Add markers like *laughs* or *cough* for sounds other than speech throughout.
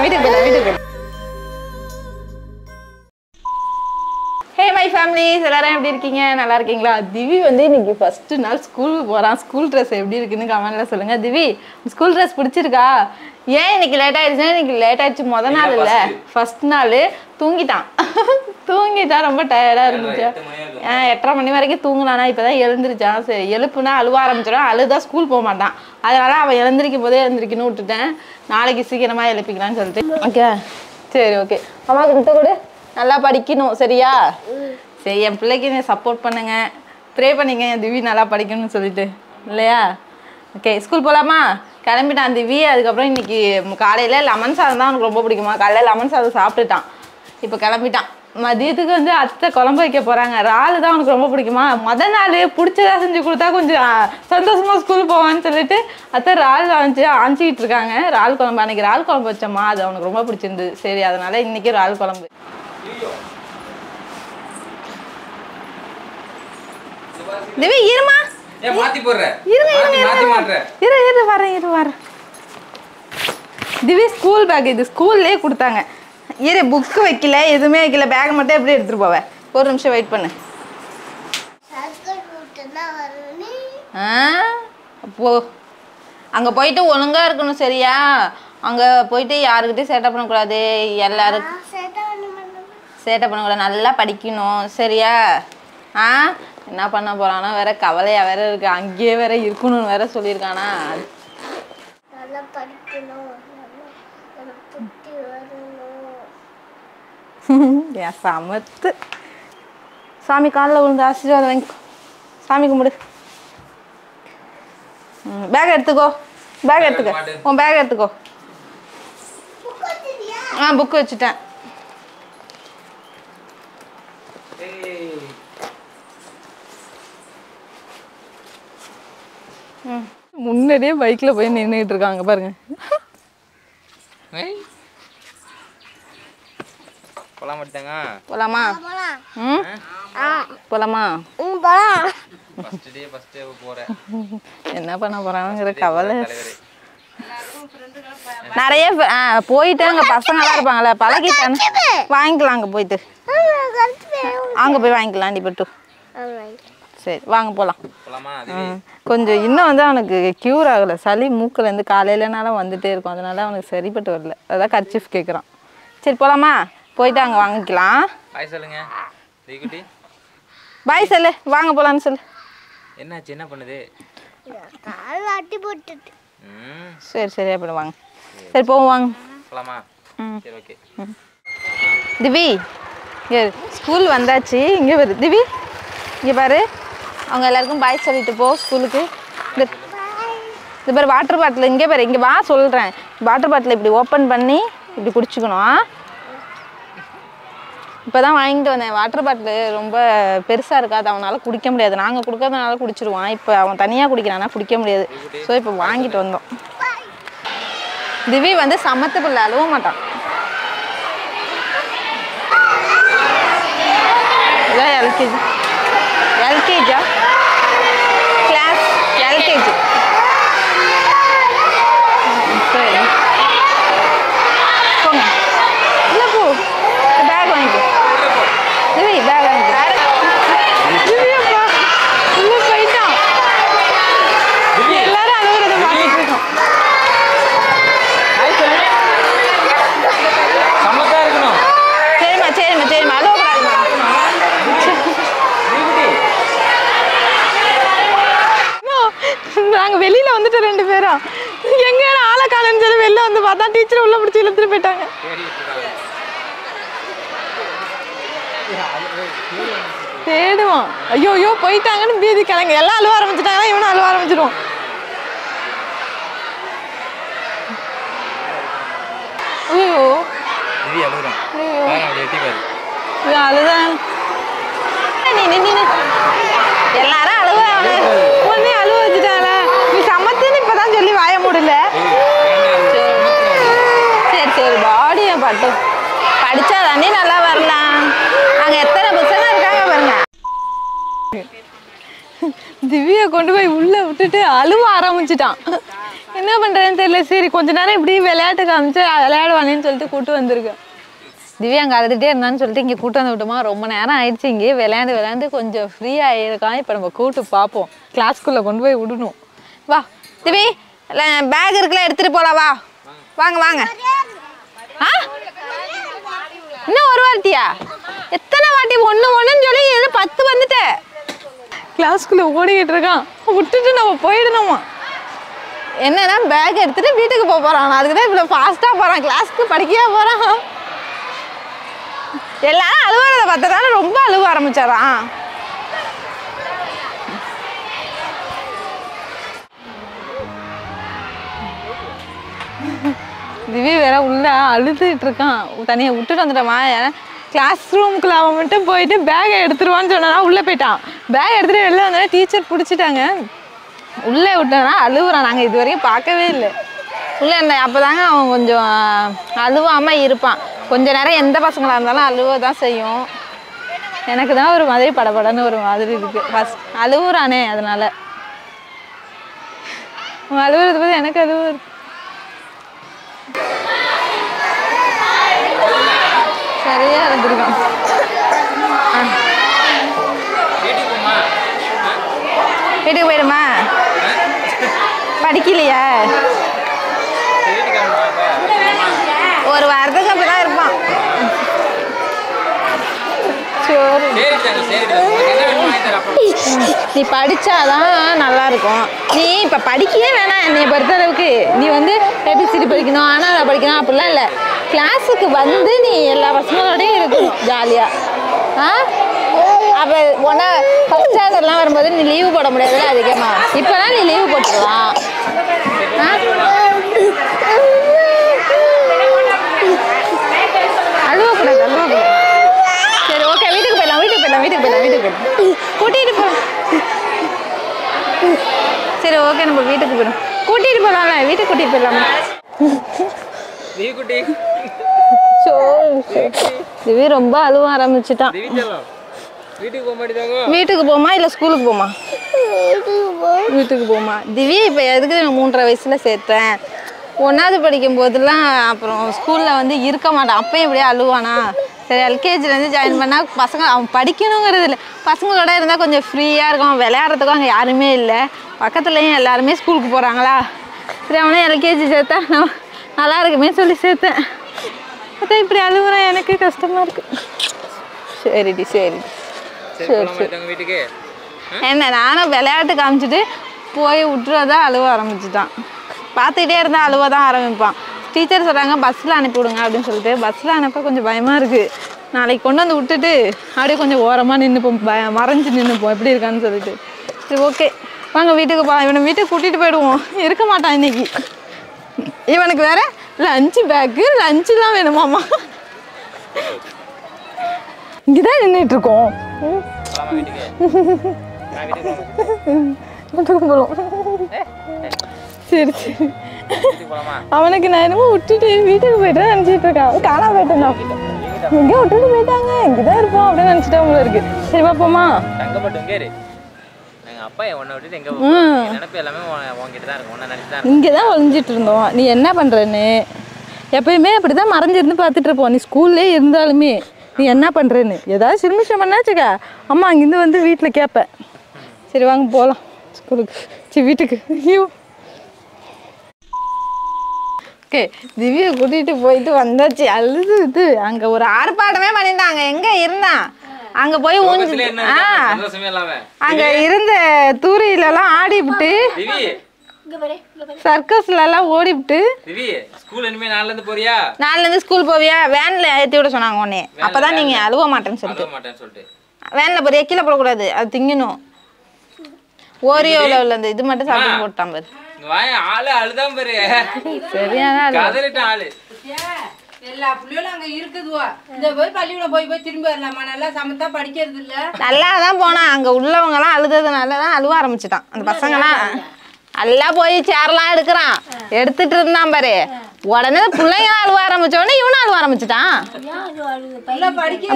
ไม่ถึงไปเลยไม่ถึงไปเลย families எல்லாரும் எப்படி இருக்கீங்க? நல்லா இருக்கீங்களா? திவி வந்து இன்னைக்கு ஃபர்ஸ்ட் நாள் ஸ்கூலுக்கு போறான் ஸ்கூல் ட்ரெஸ் எப்படி இருக்குன்னு கமெண்ட்ல சொல்லுங்க. திவி ஸ்கூல் ட்ரெஸ் பிடிச்சிருக்கா? ஏன் இன்னைக்கு லேட் ஆயிடுச்சுன்னா இன்னைக்கு லேட் ஆயிடுச்சு. முத நாள் இல்ல ஃபர்ஸ்ட் நாள் தூங்கிட்டான். *laughs* தூங்கிட்டான் ரொம்ப டயர்டா இருந்துச்சு. ஆ, எட்டரை மணி வரைக்கும் தூங்கினானா இப்பதான் எழுந்திருச்சான். சரி எழுப்புனா அழுவ ஆரம்பிச்சிடும் அழுதா ஸ்கூல் போக மாட்டான். அதனால அவன் எழுந்திருக்கும் போதே எழுந்திருக்கணும்னு விட்டுட்டேன். நாளைக்கு சீக்கிரமா எழுப்பிக்கலாம்னு சொல்லிட்டு. ஓகே சரி ஓகே அம்மாவுக்கு கொடு. நல்லா படிக்கணும் சரியா? சரி என் பிள்ளைக்கு நீ சப்போர்ட் பண்ணுங்க. ப்ரே பண்ணிங்க என் திவி நல்லா படிக்கணும்னு சொல்லிட்டு. இல்லையா? ஓகே ஸ்கூல் போகலாமா கிளம்பிட்டான் திவி அதுக்கப்புறம் இன்னைக்கு காலையில் லெமன் சாதம் தான் அவனுக்கு ரொம்ப பிடிக்குமா? காலையில் லெமன் சாதம் சாப்பிட்டுட்டான். இப்போ கிளம்பிட்டான். மதியத்துக்கு வந்து அத்தை குழம்பு வைக்க போகிறாங்க ராலு தான் அவனுக்கு ரொம்ப பிடிக்குமா? மொதல் நாள் பிடிச்சதா செஞ்சு கொடுத்தா கொஞ்சம் சந்தோஷமாக ஸ்கூல் போவான்னு சொல்லிட்டு அத்தை இறால் வாங்கிச்சு ஆஞ்சிக்கிட்டு இருக்காங்க. இறால் குழம்பு. அன்னைக்கு இறால் குழம்பு வச்சோம்மா. அது அவனுக்கு ரொம்ப பிடிச்சிருந்தது. சரி அதனால் இன்னைக்கு இறால் குழம்பு. திவி இருமா. ஏன் மாத்தி போடுற. இருங்க இருங்க மாத்தி. மாட்டுற இரு இரு வரேன் இரு வரேன் திவி ஸ்கூல் பேக் இது ஸ்கூல்லே கொடுத்தாங்க. இரு புக்கு வைக்கல எதுவுமே வைக்கல. பேக் மட்டும் எப்படி எடுத்துட்டு போவ? ஒரு நிமிஷம் வெயிட் பண்ணு. போ. அங்கே போயிட்டு ஒழுங்கா இருக்கணும் சரியா? அங்கே போயிட்டு யாருக்கிட்டையும் சேட்டை பண்ணக்கூடாது. மாட்டேன். சேட்டை பண்ணக்கூடாது. நல்லா படிக்கணும் சரியா? ஆ? என்ன பண்ண போறானோ வேற கவலையா வேற இருக்கு. அங்கேயே வேற இருக்கணும்னு வேற சொல்லியிருக்கானா? என் சமத்து. சாமி காலில் விழுந்து ஆசீர்வாதம் வாங்கிக்கோ சாமி கும்பிடு. பேக் எடுத்துக்கோ. பேக் எடுத்துக்கோ. உன் பேக் எடுத்துக்கோ ஆ புக்கு வச்சுட்டேன் ம். முன்னாடியே பைக்கில் போய் நின்றுட்டு இருக்காங்க பாருங்க. போலாம் போலாமா? போலாம். ம்? ஆ. போலாமா? ம் போலாம். ஃபர்ஸ்ட் டே ஃபர்ஸ்ட் டே போறேன். என்ன பண்ண போறாங்கிற கவலை. நிறைய போயிட்டு அங்க பசங்களாம் இருப்பாங்கல்ல பழகிட்டானே வாங்கிக்கலாம் அங்க போயிட்டு. அங்க போய் வாங்கிக்கலாம். டிபட்டு சரி வாங்க போலாம். போலாமா அது ம். கொஞ்சம் இன்னும் வந்து அவனுக்கு க்யூர் ஆகலை. சளி மூக்குல இருந்து காலையிலனாலும் வந்துட்டே இருக்கும். அதனால அவனுக்கு சரிப்பட்டு வரல. அதான் கர்ச்சீஃப் கேட்குறான் சரி போலாமா? போயிட்டு அங்கே வாங்கிக்கலாம். ஹாய் சொல்லுங்க. தீக்குட்டி பாய் சொல்லு. வாங்க போலான்னு சொல்லு. என்னாச்சு? என்ன பண்ணுது? கால் அட்டி போட்டுட்டு. ம். சரி சரி அப்படி வாங்க. சரி போவோம் வாங்க. போலாமா? ம். சரி ஓகே. திவி இங்கே ஸ்கூல் வந்தாச்சு. இங்கே வரு திவி. இங்கே பாரு. அவங்க எல்லாருக்கும் பாய் சொல்லிட்டு போ ஸ்கூலுக்கு இந்த பேர் வாட்டர் பாட்டில் இங்கே பேர் இங்கே வா சொல்கிறேன் வாட்டர் பாட்டில் இப்படி ஓப்பன் பண்ணி இப்படி குடிச்சுக்கணும் இப்போ தான் வாங்கிட்டு வந்தேன். வாட்டர் பாட்டில் ரொம்ப பெருசாக இருக்காது. அவனால் குடிக்க முடியாது. நாங்கள் கொடுக்கறதுனால குடிச்சிருவான். இப்போ அவன் தனியாக குடிக்கிறானா குடிக்க முடியாது. ஸோ இப்போ வாங்கிட்டு வந்தோம். திவி வந்து சமத்து பிள்ளை அழுவ மாட்டான். இதான் எல்கேஜி எல்கேஜா கிளாஸ் எல்கேஜி சரி போங்க இல்லை போ பேக் வாங்கிக்கோ திவி பேக் வாங்கிக்கோ திவ்யாப்பா உள்ள போயிட்டான் எல்லாரும் அழுகுறத பார்த்துட்டு இருக்கோம் ஹாய் சொல்லுங்க சமத்தா இருக்கணும் சரிம்மா சரிம்மா சரிம்மா அழுவக்கூடாதும்மா தீக்குட்டி நாங்க வெளியில வந்துட்டு ரெண்டு பேரும் எங்க ஆளை காலன்னு சொல்லி வெளில வந்து பார்த்தா டீச்சர் உள்ள பிடிச்சி இழுத்துட்டு போயிட்டாங்க தேடிட்டு இருக்காங்க தேடுவான். ஐயோ ஐயோ போயிட்டாங்கன்னு பீதி கிளங்க எல்லாம் அழுவ ஆரம்பிச்சிட்டாங்கன்னா இவனும் அழுவ ஆரம்பிச்சிடுவான் ஐயோ. அழுதான் நீ நின்னு எல்லாரும் அழுவ வச்சுட்டாங்கள நீ சமத்துன்னு இப்பதான் சொல்லி வாய மூடல சரி சரி பாடியை பட்டு படிச்சா தானே நல்லா வரலாம் அங்க எத்தனை பசங்க இருக்காங்க பாருங்க திவ்யா கொண்டு போய் உள்ள விட்டுட்டு அழுவ ஆரம்பிச்சிட்டான். என்ன பண்றேன்னு தெரியல. சரி கொஞ்ச நேரம் இப்படி விளையாட்டு காமிச்சு விளையாடுவானேன்னு சொல்லிட்டு கூட்டு வந்திருக்கேன் திவ்யா அங்கே அழுதுகிட்டே இருந்தான்னு சொல்லிட்டு இங்கே கூட்டு வந்து விட்டோமா? ரொம்ப நேரம் ஆயிடுச்சு இங்கே விளையாண்டு விளையாண்டு கொஞ்சம் ஃப்ரீயாக ஆகிருக்கான் இப்போ நம்ம கூட்டு பார்ப்போம் கிளாஸ்க்குள்ளே கொண்டு போய் விடணும். வா திவி பேக் இருக்குல்ல எடுத்துகிட்டு போகலாம் வா. வாங்க வாங்க. ஆ? இன்னும் ஒரு வாட்டியா? எத்தனை வாட்டி? ஒன்று ஒன்றுன்னு சொல்லி இது பத்து வந்துட்டேன் கிளாஸ்க்குள்ளே ஓடிக்கிட்டு இருக்கான் விட்டுட்டு நம்ம போயிடணுமா? என்னன்னா பேக் எடுத்துட்டு வீட்டுக்கு போக போறான். அதுக்கு தான் இவ்வளோ ஃபாஸ்ட்டாக போகிறான் கிளாஸ்க்கு படிக்கவே போகிறான் எல்லாரும் அழுவாரதை பார்த்ததால ரொம்ப அழுவ ஆரம்பிச்சாரான் திவி வேற உள்ள அழுதுட்டு இருக்கான். தனியாக விட்டுட்டு வந்துட்டோமா? கிளாஸ் ரூமுக்குள்ள அவன் மட்டும் போயிட்டு பேகை எடுத்துருவான்னு சொன்னா உள்ளே போயிட்டான். பேக் எடுத்துகிட்டு வெளில வந்தோடனே டீச்சர் பிடிச்சிட்டாங்க. உள்ளே விட்டோன்னா அழுவுறான். நாங்கள் இது வரைக்கும் பார்க்கவே இல்லை. உள்ளே இருந்த அப்போ தாங்க அவன் கொஞ்சம் அழுவாமல் இருப்பான். கொஞ்ச நேரம் எந்த பசங்களாக இருந்தாலும் அழுவ தான் செய்யும். எனக்கு தான் ஒரு மாதிரி படபடன்னு ஒரு மாதிரி இருக்குது ஃபஸ்ட் அழுவுறானே அதனால். அழுவுறது பற்றி எனக்கு அழுவு நிறைய இருந்திருக்கான் வீட்டுக்கு போயிடுமா படிக்கலையா. ஒரு வாரத்துக்கு அப்படிதான் இருப்பான். சரி நீ படிச்சாதான் நல்லா இருக்கும் நீ இப்ப படிக்கவே வேணாம் என்னை பொறுத்த அளவுக்கு நீ வந்து ஏபிசிடி படிக்கணும் ஆனா அதை படிக்கணும் அப்படிலாம் இல்லை. கிளாஸுக்கு வந்து நீ எல்லா பசங்களோடையும் இருக்கணும் ஜாலியாக ஆ? அப்போ ஒன்றா ஃபஸ்ட் ஸ்டாண்டர்ட்லாம் வரும்போது நீ லீவு போட முடியாதுல்ல அதிகமாக இப்போலாம் நீ லீவு போட்டுக்கலாம். ஆ? அழுவக்கூடாது அழுவக்கூடாது சரி ஓகே வீட்டுக்கு போயிடலாம் வீட்டுக்கு போயிடலாம் வீட்டுக்கு போயிடலாம் வீட்டுக்கு போயிடலாம். கூட்டிகிட்டு போ. சரி ஓகே நம்ம வீட்டுக்கு போயிடும் கூட்டிகிட்டு போகலாம்ல வீட்டுக்கு கூட்டிகிட்டு போயிடலாமா? திவி திவி ரொம்ப அழுவ ஆரம்பிச்சிட்டான் திவி வீட்டுக்கு போமா இல்லை ஸ்கூலுக்கு போமா? வீட்டுக்கு போமா. திவ்யா இப்போ எதுக்கு நான் மூன்றரை வயசில் சேர்த்தேன்? ஒன்றாவது படிக்கும் போதெல்லாம் அப்புறம் ஸ்கூலில் வந்து இருக்க மாட்டான். அப்பயும் இப்படியே அழுவானா? சரி எல்கேஜிலேருந்து ஜாயின் பண்ணால் பசங்க அவன் படிக்கணுங்கிறது இல்லை. பசங்களோட இருந்தால் கொஞ்சம் ஃப்ரீயாக இருக்கும். விளையாடுறதுக்கும் அங்கே யாருமே இல்லை. பக்கத்துலேயும் எல்லாருமே ஸ்கூலுக்கு போகிறாங்களா சரி அவனே எல்கேஜி சேர்த்தா நான் நல்லா இருக்குமே சொல்லி சேர்த்தேன். பார்த்தா இப்படி அழுகுறான் எனக்கு கஷ்டமாக இருக்குது சரிடி சரி சரி என்ன நானும் விளையாட்டு காமிச்சிட்டு போய் விட்டுறதா அழுவ ஆரம்பிச்சிட்டான். பார்த்துக்கிட்டே இருந்தால் அழுவ தான் ஆரம்பிப்பான். டீச்சர் சொல்கிறாங்க பஸ்ஸில் அனுப்பி விடுங்க அப்படின்னு சொல்லிட்டு பஸ்ஸில் அனுப்ப கொஞ்சம் பயமாக இருக்குது நாளைக்கு கொண்டு வந்து விட்டுட்டு அப்படியே கொஞ்சம் ஓரமாக நின்றுப்போம் பய மறைஞ்சு நின்றுப்போம் எப்படி இருக்கான்னு சொல்லிட்டு. சரி ஓகே. வாங்க வீட்டுக்கு போகலாம் இவனை வீட்டுக்கு கூட்டிகிட்டு போயிடுவோம். இருக்க மாட்டான் இன்னைக்கு. இவனுக்கு வேற லஞ்சு பேக்கு லஞ்செலாம் வேணுமாம்மா இங்கே தான் நின்றுட்டு இருக்கோம் போகலாம் சரி சரி. அவனுக்கு நான் என்னமோ விட்டுட்டு வீட்டுக்கு போயிட்டு நினச்சிட்டு இருக்கான். காணா போயிட்டேன். எங்கேயோ விட்டுட்டு போயிட்டாங்க. இங்கதான் இருப்போம் அப்படின்னு நினச்சிட்டா அவங்கள இருக்கு. சரி பாப்போமா தங்க மட்டும் இங்கே இரு எங்க அப்பா உன்னை விட்டுட்டு எங்க ம். என் நினைப்பு எல்லாமே உன்- உன்கிட்ட தான் இருக்கும். உன்னை நினைச்சு தான் இங்கே தான் ஒளிஞ்சிட்டு இருந்தோம். நீ என்ன பண்ணுறன்னு எப்பயுமே அப்படி தான் மறைஞ்சிருந்து பார்த்துட்டு இருப்போம். நீ ஸ்கூல்லே இருந்தாலுமே நீ என்ன பண்ணுறேன்னு ஏதாவது சிறுமிஷம் பண்ணாச்சுக்கா. அம்மா அங்கேருந்து வந்து வீட்டில் கேட்பேன் சரி வாங்க போகலாம் ஸ்கூலுக்கு. சரி வீட்டுக்கு. ஐயோ. ஓகே திவ்யா கூட்டிகிட்டு போயிட்டு வந்தாச்சு. அழுது இது. அங்கே ஒரு ஆர்ப்பாட்டமே பண்ணியிருந்தாங்க. எங்கே இருந்தான்? அங்கே போய் ஊஞ்சி அங்கே இருந்த ஆடிவிட்டு இங்க பாரு இங்க பாரு. சர்க்கஸ்லலாம் ஓடிவிட்டு திவி ஸ்கூல் இனிமே நாள்ல இருந்து போறியா? நாலுலேருந்து ஸ்கூல் போவியா? வேனில் ஏற்றி விட சொன்னாங்க உடனே அப்போ தான் நீங்கள் அழுவ மாட்டேன்னு சொல்லிட்டு. அழுவ மாட்டேன்னு சொல்லிட்டு. வேனில் போறியா கீழே போடக்கூடாது. அது திங்கணும். ஓரியோவில் உள்ள அந்த இது மட்டும் சாப்பிட்டு போட்டான் பாரு. இங்க வாய ஆளு அழுதான் பாரு. சரியான ஆளு. எல்லா பிள்ளைகளும் அங்க இருக்குதுவா. இந்த போய் பள்ளிக்கூடம் போய் போய் திரும்பி வரலாமா? நல்லா சமத்தா படிக்கிறது இல்ல. நல்லா தான் போனான் அங்கே உள்ளவங்கலாம் அழுததுனால தான் அழுவ ஆரம்பிச்சிட்டான். அந்த பசங்கலாம் நல்லா போய் சேர்லாம் எடுக்கிறான். எடுத்துட்டு இருந்தான் பாரு. உடனே பிள்ளைங்க அழுவ ஆரம்பிச்ச உடனே இவனும் அழுவ ஆரம்பிச்சிட்டான்.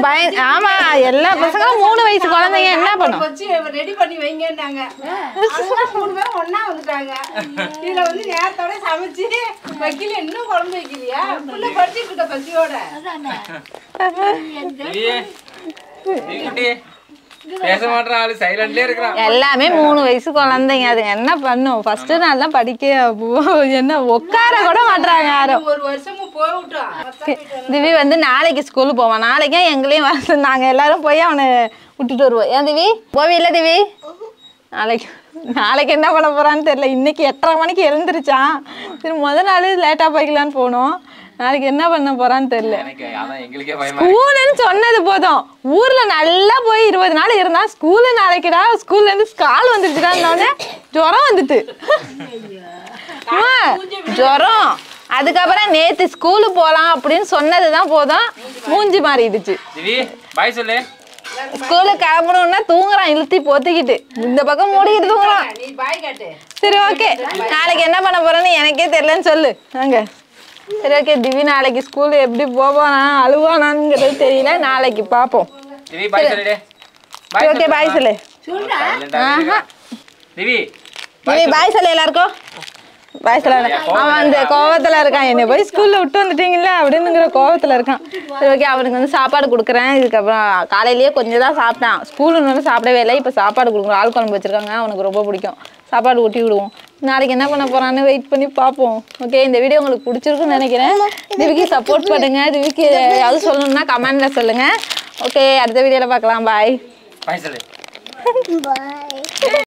பய ஆமா எல்லா பசங்களும் மூணு வயசு குழந்தைங்க என்ன பண்ணும்? வச்சு ரெடி பண்ணி வைங்கன்னாங்க. மூணு பேரும் ஒண்ணா வந்துட்டாங்க. இதுல வந்து நேரத்தோட சமைச்சு வைக்கல இன்னும் குழம்பு வைக்கலையா? புள்ள படிச்சுட்டு இருக்க பசியோட. அதானே. திவி திவி குட்டி பேச மாட்டான் ஆளு சைலண்ட்லயே இருக்கிறான். எல்லாமே மூணு வயசு குழந்தைங்க. அதுங்க என்ன பண்ணும்? ஃபர்ஸ்ட் நாள் தான் படிக்க என்ன உட்கார கூட மாட்றாங்க யாரும். ஒரு வருஷமும் போகட்டும் *laughs* திவி வந்து நாளைக்கு ஸ்கூலுக்கு போவான். நாளைக்கே எங்களையும் வர நாங்க எல்லாரும் போய் அவனை விட்டுட்டு வருவோம். ஏன் திவி? போவில்ல திவி? நாளைக்கு நாளைக்கு என்ன பண்ண போறான்னு தெரியல. இன்னைக்கு எட்டரை மணிக்கு எழுந்திருச்சான். சரி முத நாள் லேட்டாக போய்க்கலான்னு போனோம். நாளைக்கு என்ன பண்ண போறான்னு தெரியல. ஸ்கூலுன்னு சொன்னது போதும். ஊர்ல நல்லா போய் இருபது நாள் இருந்தா ஸ்கூலு நாளைக்குடா ஸ்கூல்ல இருந்து கால் வந்துருச்சுடான்னொடனே ஜுரம் வந்துட்டு. ஆ, ஜுரம். அதுக்கப்புறம் நேத்து ஸ்கூலு போலாம் அப்படின்னு சொன்னதுதான் போதும். மூஞ்சி மாறிடுச்சு. திவி பாய் சொல்லு. ஸ்கூலுக்கு கிளம்பணும்னா தூங்குறான் இழுத்தி பொத்திக்கிட்டு. இந்த பக்கம் மூடிக்கிட்டு தூங்குறான். சரி ஓகே நாளைக்கு என்ன பண்ண போறேன்னு எனக்கே தெரியலன்னு சொல்லு. அங்க சரி ஓகே திவி நாளைக்கு ஸ்கூல் எப்படி போவானா அழுவானாங்கிறது தெரியல. நாளைக்கு பார்ப்போம் ஓகே பாய் சொல்லு திவி திவி பாய் சொல்லு எல்லாருக்கும். பாய் சொல்ல. அவன் அந்த கோவத்துல இருக்கான். என்னை போய் ஸ்கூல்ல விட்டு வந்துட்டீங்களா அப்படின்னுங்கிற கோவத்துல இருக்கான். சரி ஓகே அவனுக்கு வந்து சாப்பாடு கொடுக்குறேன். இதுக்கப்புறம் காலையிலேயே கொஞ்சம் தான் சாப்பிட்டான். ஸ்கூலுன்னு வந்து சாப்பிடவே இல்லை. இப்போ சாப்பாடு கொடுக்குறோம் ஆள் குழம்பு வச்சிருக்காங்க. அவனுக்கு ரொம்ப பிடிக்கும். சாப்பாடு ஊட்டி விடுவோம். நாளைக்கு என்ன பண்ண போறான்னு வெயிட் பண்ணி பார்ப்போம். ஓகே இந்த வீடியோ உங்களுக்கு பிடிச்சிருக்குன்னு நினைக்கிறேன். திவிக்கு சப்போர்ட் பண்ணுங்க. திவிக்கு ஏதாவது சொல்லணும்னா கமெண்ட்ல சொல்லுங்க. ஓகே அடுத்த வீடியோல பார்க்கலாம். பாய் பாய்.